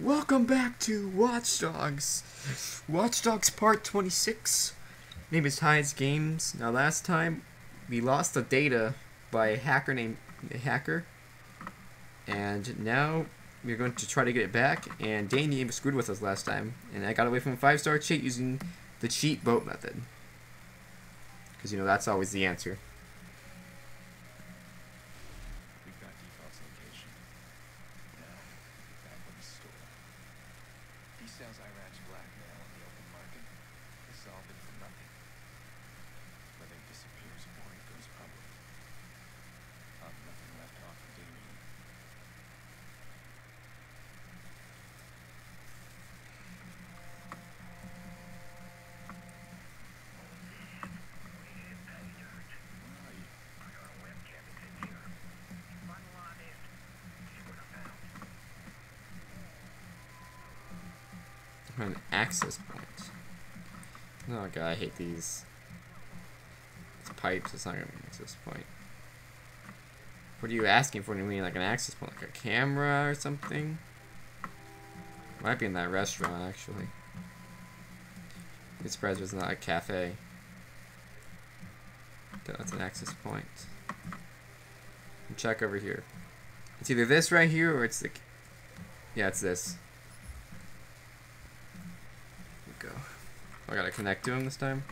Welcome back to Watch Dogs. Watch Dogs Part 26. Name is Heiz Games. Now last time we lost the data by a hacker named a hacker. And now we're going to try to get it back. And Danny screwed with us last time. And I got away from a five star cheat using the cheat boat method. Because you know that's always the answer. We've got Defalt's location. Now, back with the store. He sells Iraq's blackmail on the open market. They solve it for nothing. Whether it disappears or it goes public. I've nothing left to offer Damien. Where are you? An access point. Oh god, I hate these. It's pipes, it's not gonna be an access point. What are you asking for? Do you mean like an access point, like a camera or something? Might be in that restaurant actually. Be surprised it's not a cafe. That's an access point. Check over here. It's either this right here or it's the. Yeah, it's this. Here we go. I gotta connect to him this time.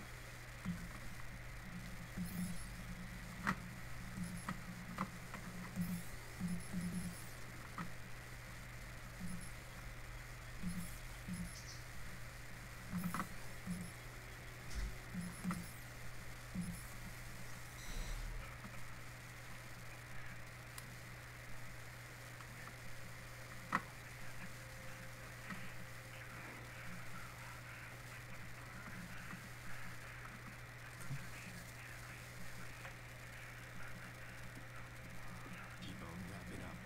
T-Bone, wrap it up.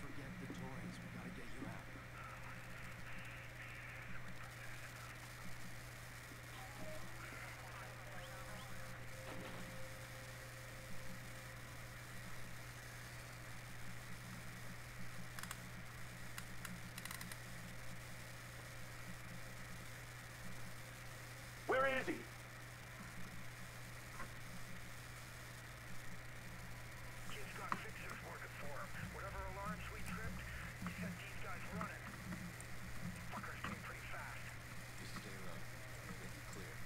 Forget the toys. We gotta get you out. Where is he? Kid's got fixers working for him. Whatever alarms we tripped, he sent these guys running. Fuckers came pretty fast. Just stay low. We'll get you clear.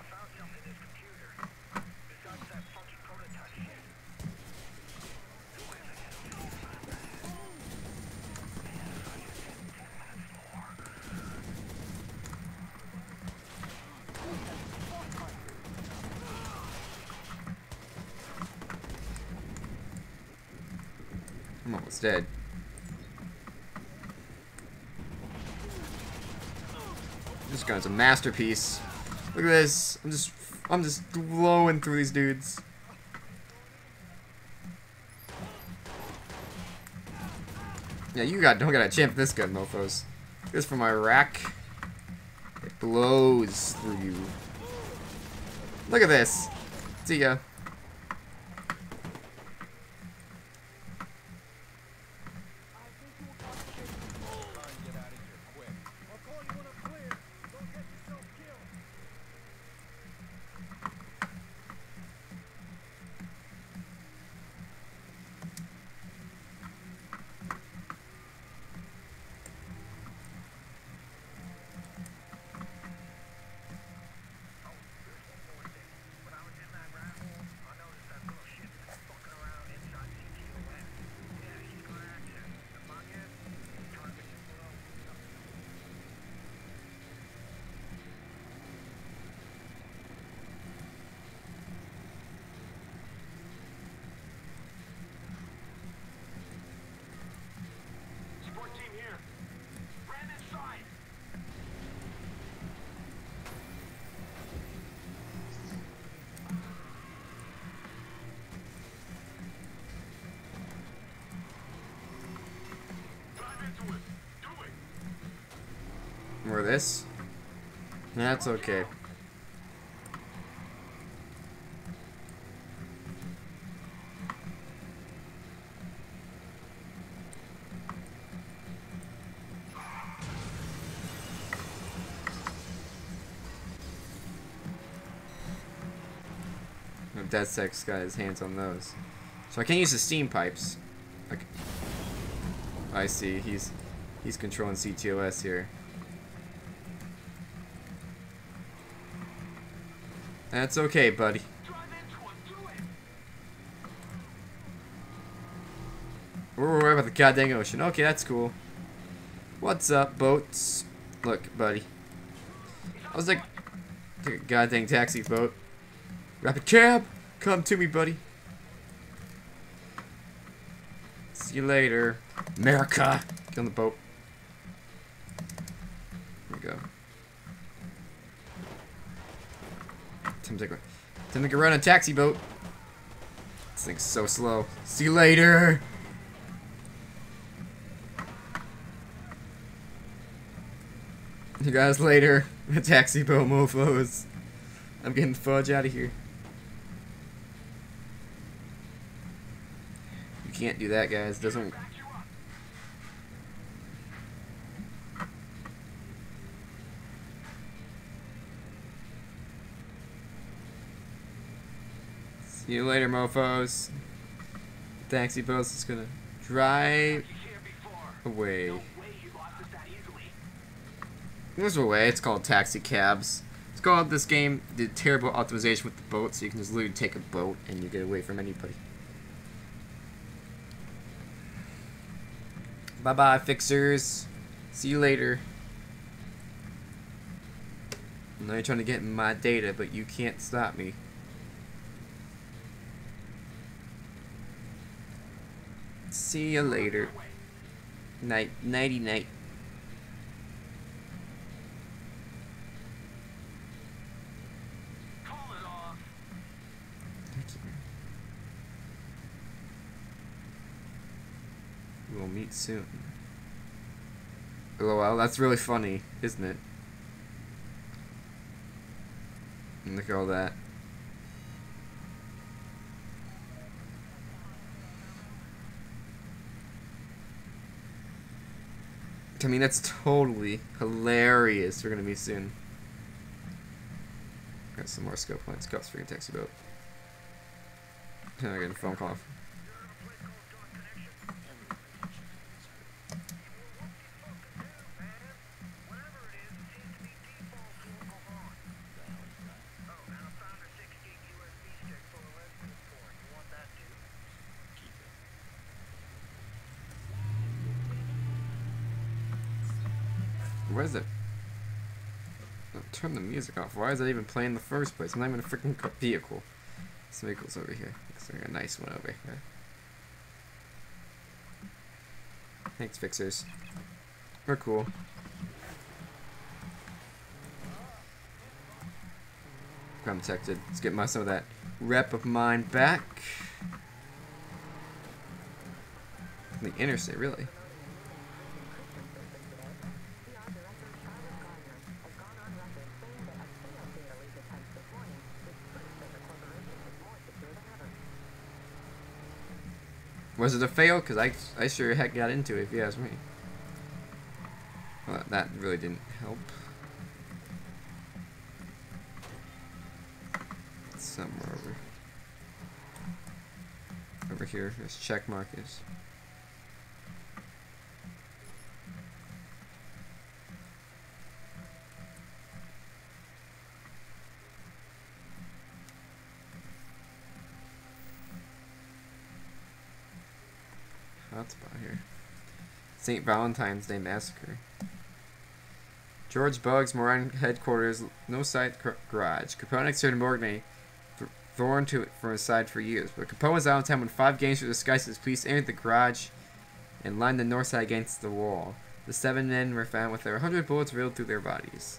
I found something in his computer. Besides that funky prototype shit. Who is it? I'm almost dead. This gun's a masterpiece. Look at this. I'm just I'm just glowing through these dudes. Yeah, you got don't got a chance with this gun, mofos. This from Iraq. It blows through you. Look at this. See ya. this. That's okay. Deathsex got his hands on those. So I can't use the steam pipes. I see, he's he's controlling CTOS here. That's okay, buddy. We're about the goddamn ocean. Okay, that's cool. What's up, boats? Look, buddy. I was like, goddamn taxi boat. Rapid cab, come to me, buddy. See you later, America. Get on the boat. Here we go. Time to, time to go run a taxi boat. This thing's so slow. See you later. You guys later. The taxi boat mofos. I'm getting the fudge out of here. You can't do that, guys. Doesn't. See you later, mofos. Taxi boat is gonna drive away. There's a way. It's called taxi cabs. It's called this game did terrible optimization with the boat, so you can just literally take a boat and you get away from anybody. Bye bye, fixers. See you later. I know you're trying to get my data, but you can't stop me. See you later. Night, nighty night. Call it off. We'll meet soon. Oh, LOL, that's really funny, isn't it? Look at all that. I mean, that's totally hilarious. We're gonna be soon. Got some more scope points. For your taxi boat. And I get a phone call. Whatever it is, it seems to be default to Uncle Vaughn. Oh, and I found a 6 gig USB stick full of lesbian porn. You want that too? Keep it. Where's it? Turn the music off. Why is that even playing in the first place? I'm not even a freaking vehicle. This vehicle's over here. Looks like a nice one over here. Thanks, fixers. We're cool. Crime detected. Let's get my some of that rep of mine back. The interstate, really. Was it a fail? Because I, I sure heck got into it, if you ask me. Well, that really didn't help. Somewhere over. Over here, this check mark Hotspot here. St. Valentine's Day Massacre. George Bugs, Moran headquarters, no site garage. Capone exerted Moran th- thorn to it from his side for years. But Capone was out of town when five gangsters disguised as police entered the garage and lined the north side against the wall. The seven men were found with their hundred bullets drilled through their bodies.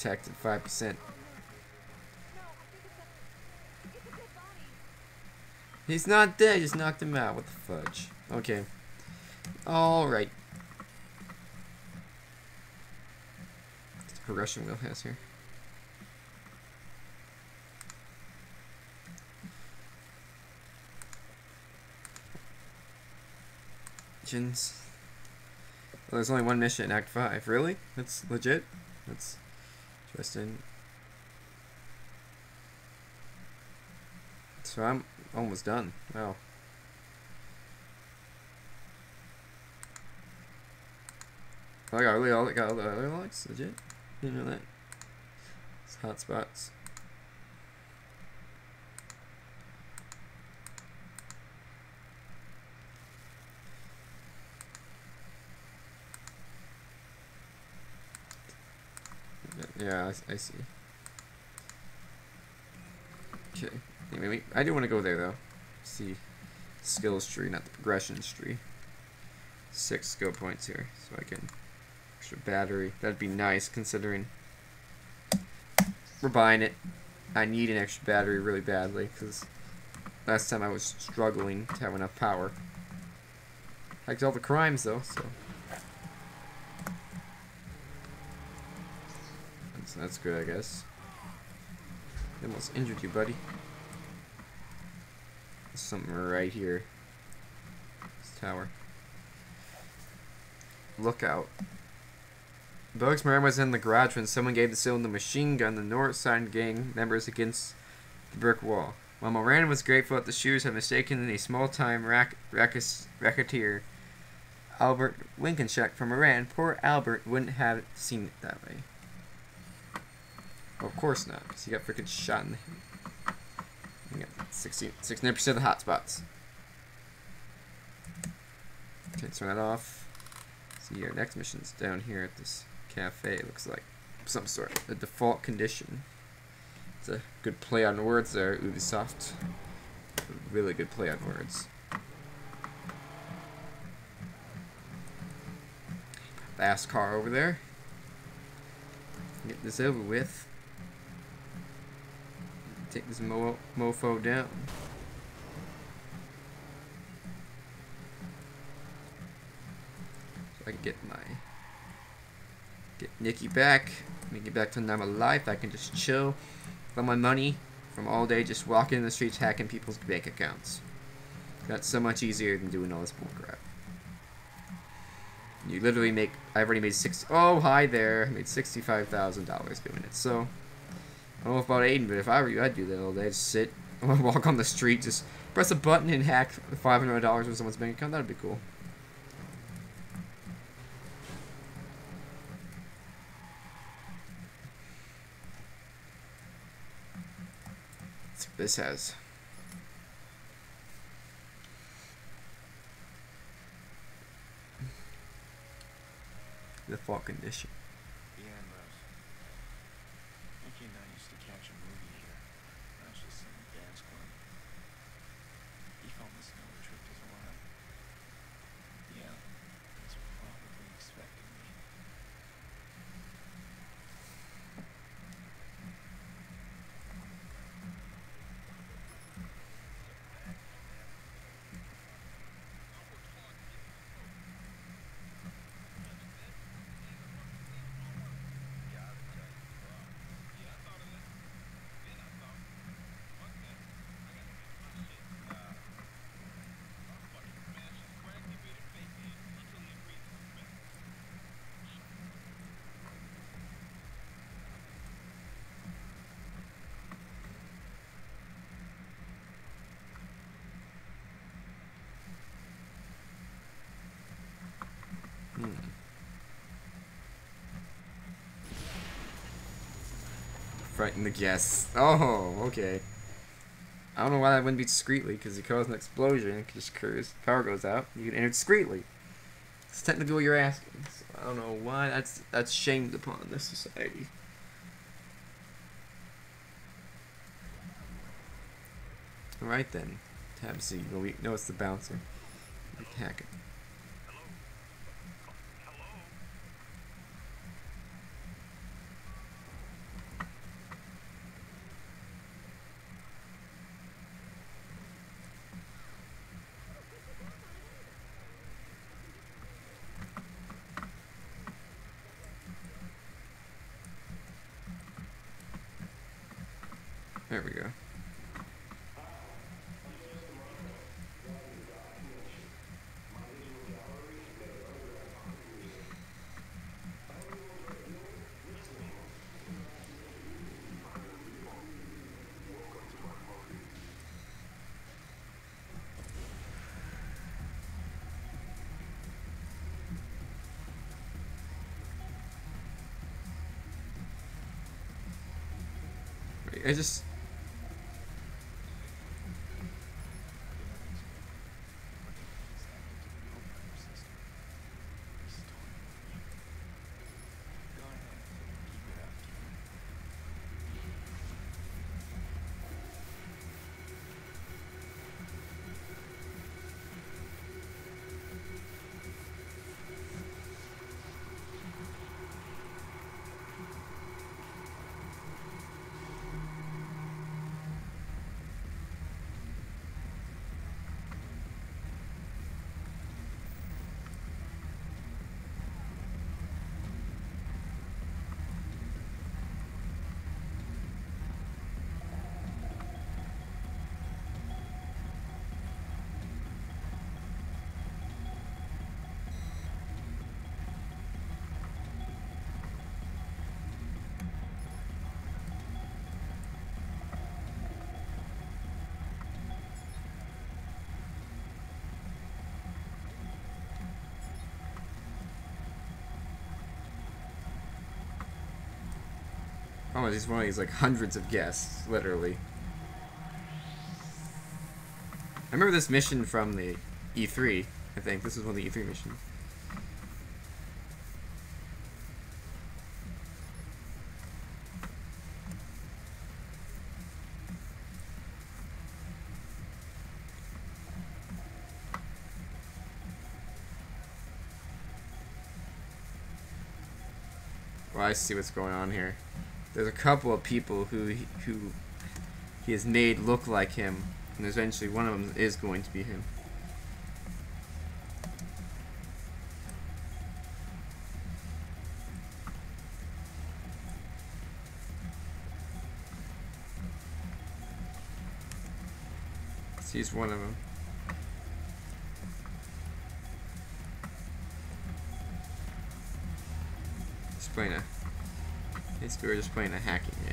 dead body. He's not dead, just knocked him out. What the fudge? Okay. Alright. Progression wheel has here? Well, there's only one mission in Act 5. Really? That's legit? That's interesting. So I'm almost done. Wow. I got really all got all the other lights. Legit. Didn't know that. It's hot spots. Yeah, I, I see. Okay. Anyway, I do want to go there though. See, skills tree, not the progressions tree. Six skill points here, so I can extra battery. That'd be nice considering we're buying it. I need an extra battery really badly because last time I was struggling to have enough power. Like all the crimes though, so that's, good, I guess. Almost injured you, buddy. There's something right here. This tower. Lookout. Bugs Moran was in the garage when someone gave the cylinder the machine gun the North Side gang members against the brick wall. While Moran was grateful that the shoes had mistaken a small-time rack- racketeer, Albert Lincolncheck from Moran, poor Albert wouldn't have seen it that way. Well, of course not, because he got freaking shot in the head. You got 69% of the hot spots. Okay, turn that off. See, our next mission's down here at this cafe, it looks like. Some sort. The Defalt condition. It's a good play on words there, Ubisoft. A really good play on words. Fast car over there. Get this over with. Take this mo mofo down. So I can get my get Nikki back. Let me get back to normal life. I can just chill for my money from all day just walking in the streets hacking people's bank accounts. That's so much easier than doing all this bullcrap. You literally make. I've already made six oh hi there. I made sixty-five thousand dollars doing it. So I don't know about Aiden, but if I were you, I'd do that all day. Just sit, walk on the street, just press a button and hack five hundred dollars from someone's bank account. That'd be cool. See what this has. Defalt condition. The Ambrose. Mickey and I used to catch a movie here. I was just in the dance club. He felt missing all the tripped us around. Yeah, that's probably expecting me. Hmm. Frighten the guests. Oh, okay. I don't know why that wouldn't be discreetly, because you cause an explosion, just occurs, power goes out, you can enter discreetly. It's technically what you're asking. So I don't know why that's that's shamed upon this society. Alright then. Tab C. Know it's the bouncer. Attack it. There we go. Wait, I just Go ahead. Keep it up. Keep it oh, he's one of these like hundreds of guests, literally. I remember this mission from the E3. I think this was one of the E3 missions. Well, I see what's going on here. There's a couple of people who who he has made look like him, and eventually one of them is going to be him. He's one of them. A. Basically, we're just playing a hacking game.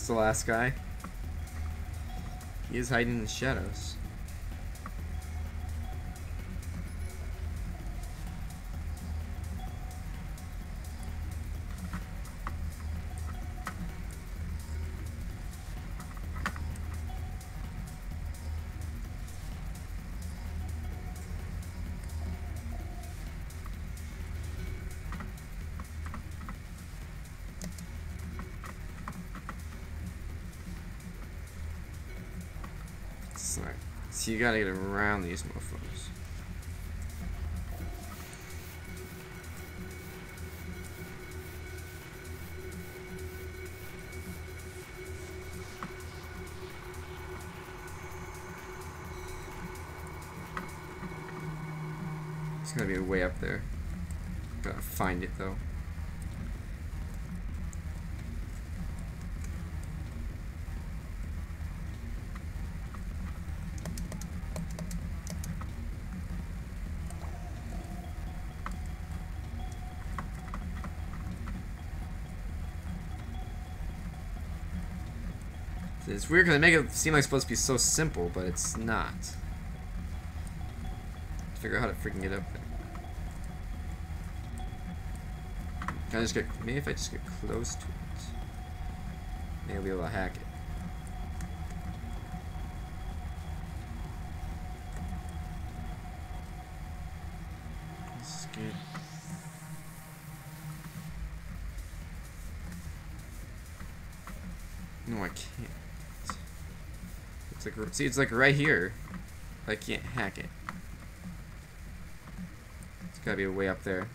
This the last guy? He is hiding in the shadows. So you gotta get around these mofos. It's gonna be way up there. Gotta find it though. It's weird because they make it seem like it's supposed to be so simple, but it's not. Figure out how to freaking get up there. Can I just get maybe if I just get close to it, maybe I'll be able to hack it. No, I can't. It's like see, it's like right here. I can't hack it. It's gotta be way up there.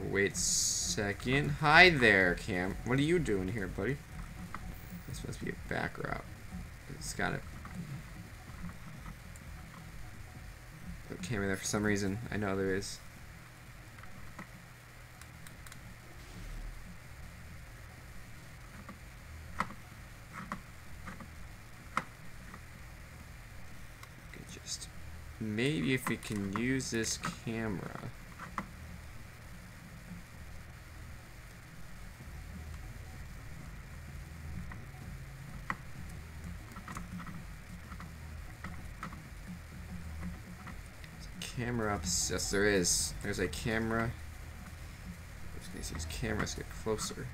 Wait second. Hi there, Cam. What are you doing here, buddy? This must be a back route. It's gotta. Put a camera there for some reason. I know there is. Could just maybe if we can use this camera. Camera. Yes, there is. There's a camera. I was gonna cameras get closer.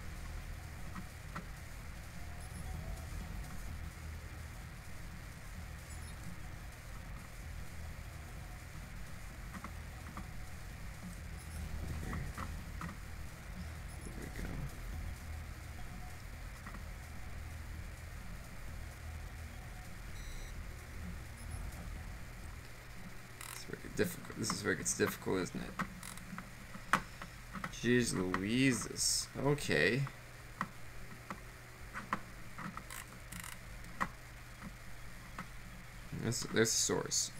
There we go. This is where it gets difficult. This is where it gets difficult, isn't it? Jeez Louises. Okay. There's, there's the source.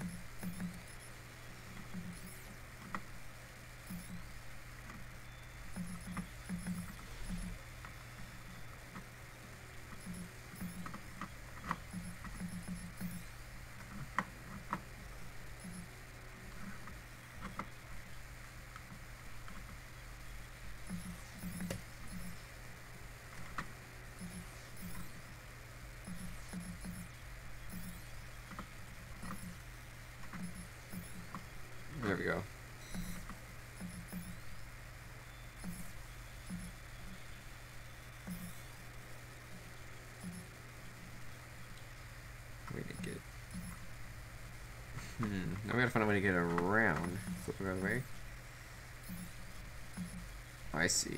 There we go. Way to get. Hmm. Now we gotta find a way to get around. Flip it the way. I see.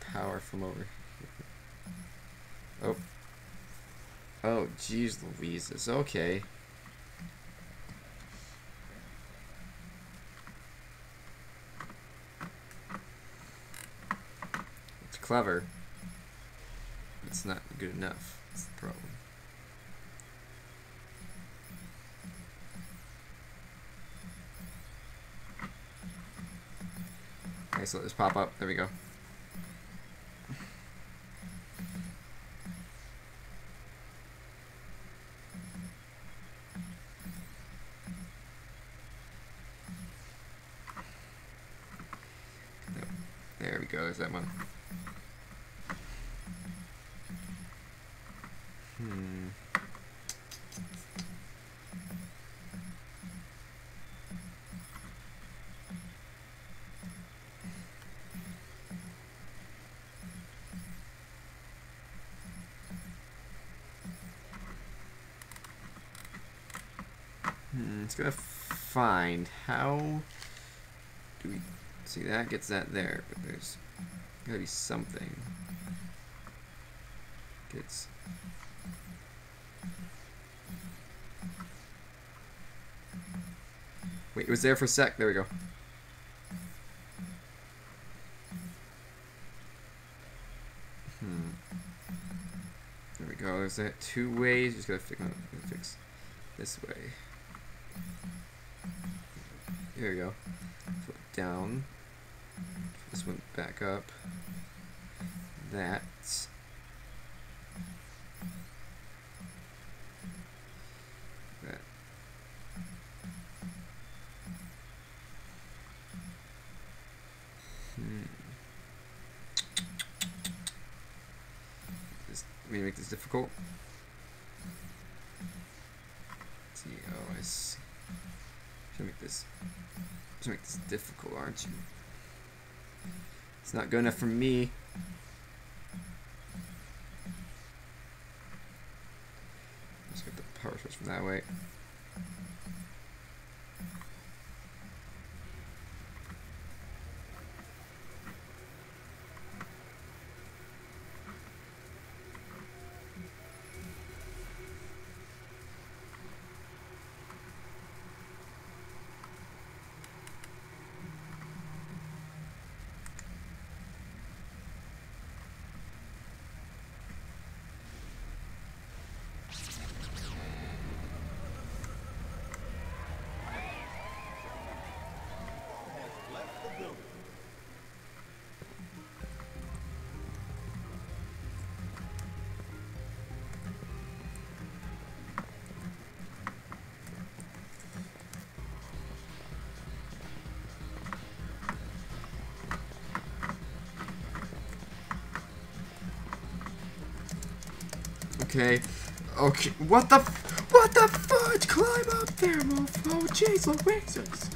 Power from over here. Oh. Oh, jeez Louises. Okay. It's clever. It's not good enough. That's the problem. Okay, so let this pop up. There we go. Hmm, it's gonna find how do we see that gets that there, but there's gotta be something. Gets Wait, it was there for a sec. There we go. Hmm. There we go. There's that two ways. Just gotta fix, no, gotta fix this way. Here we go. Flip down. This one back up. That. That. Hmm. This, we make this difficult. Let's see, oh, Should make this. Should make this difficult, aren't you? It's not good enough for me. Let's get the power source from that way. Okay. Okay. What the? What the fudge? Climb up there, mofo. Jeez Louises.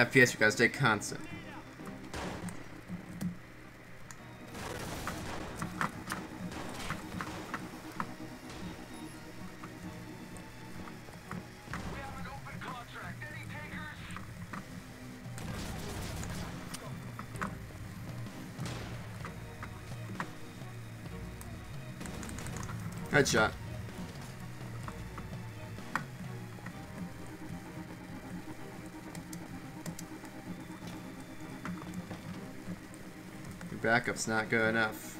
FPS, you gotta stay constant. Headshot. Backup's not good enough.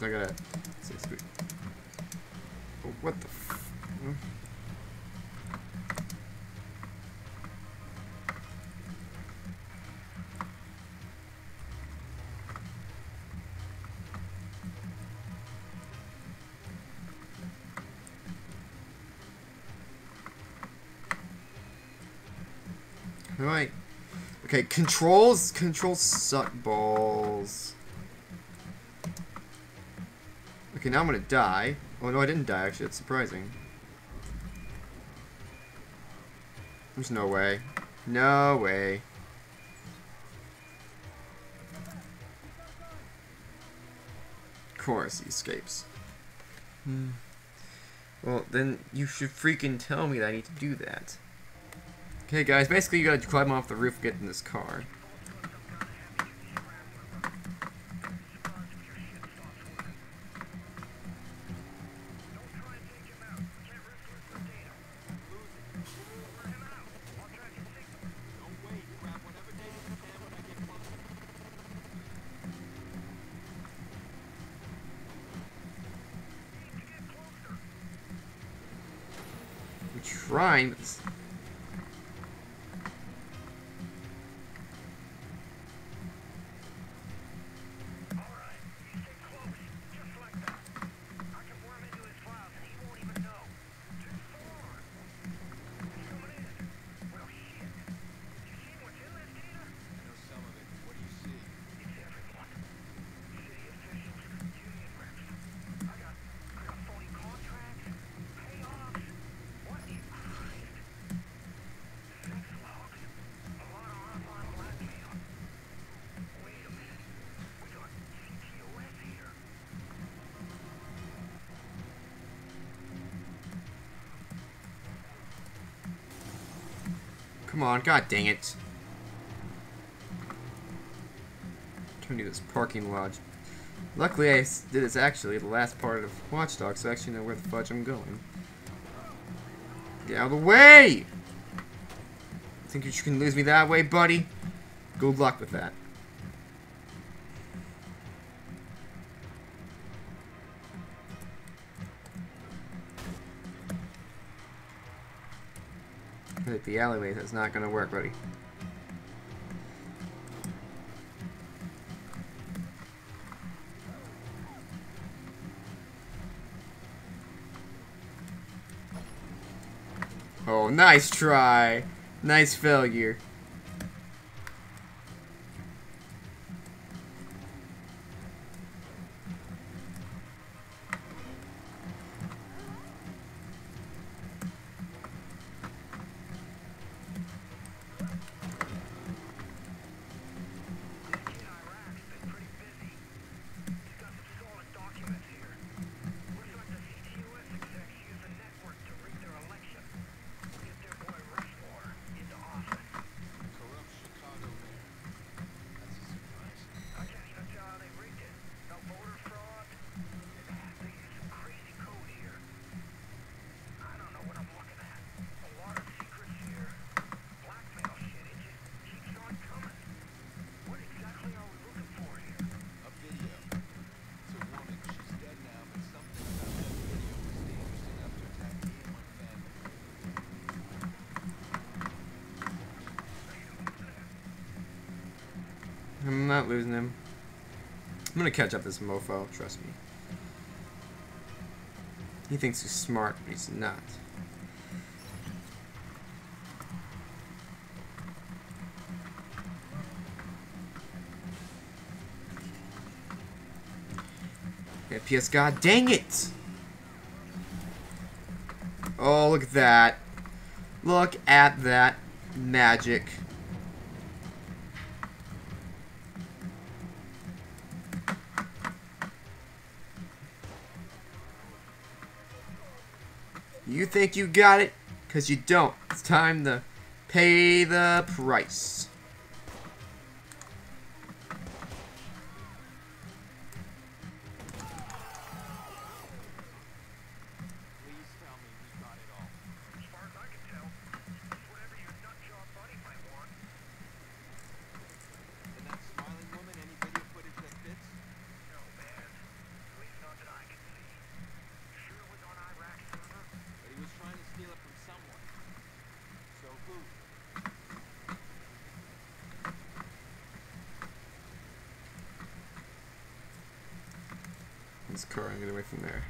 Oh, I gotta six. Oh, what the? F hmm? Okay, controls controls suck balls. Okay, now I'm gonna die. Oh no, I didn't die actually, that's surprising. There's no way. No way. Of course he escapes. Hmm. Well, then you should freaking tell me that I need to do that. Okay, guys, basically you gotta climb off the roof and get in this car. Come on, god dang it. Turn to this parking lodge. Luckily, I did this actually the last part of Watch Dogs, so I actually know where the fudge I'm going. Get out of the way! Think you can lose me that way, buddy? Good luck with that. the alleyway. That's not going to work, buddy. Oh, nice try. Nice failure. not losing him. I'm gonna catch up this mofo, trust me. He thinks he's smart, but he's not. Yeah, PS God, dang it! Oh, look at that. Look at that magic. think you got it, because you don't. It's time to pay the price. from there.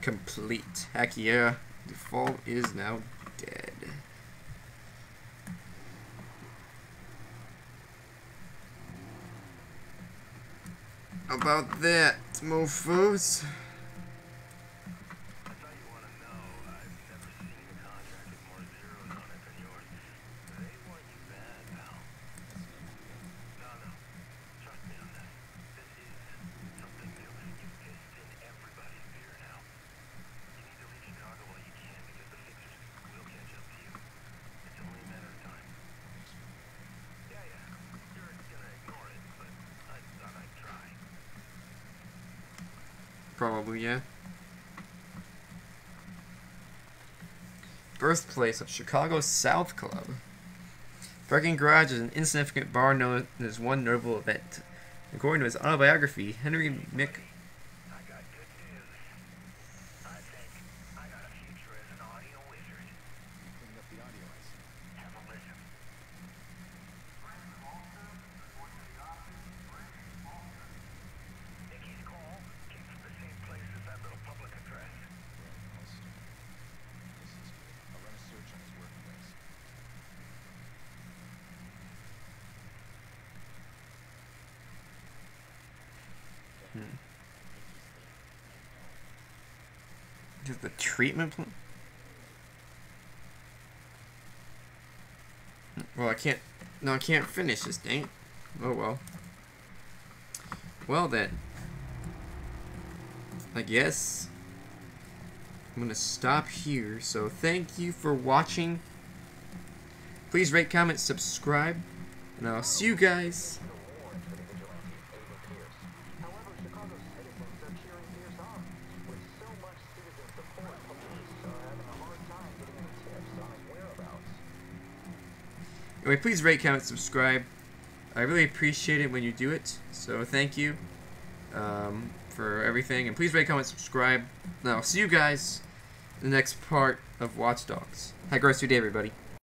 Complete. Heck yeah. Defalt is now dead. About that, mofos. first place of Chicago South Club. Breaking Garage is an insignificant bar known as one notable event. According to his autobiography, Henry Mick Just the treatment plan. Well, I can't... No, I can't finish this, thing. Oh, well. Well, then. I guess... I'm gonna stop here, so thank you for watching. Please rate, comment, subscribe, and I'll see you guys please rate, comment, subscribe. I really appreciate it when you do it. So thank you um, for everything. And please rate, comment, subscribe. Now, I'll see you guys in the next part of Watch Dogs. Have a great day, everybody.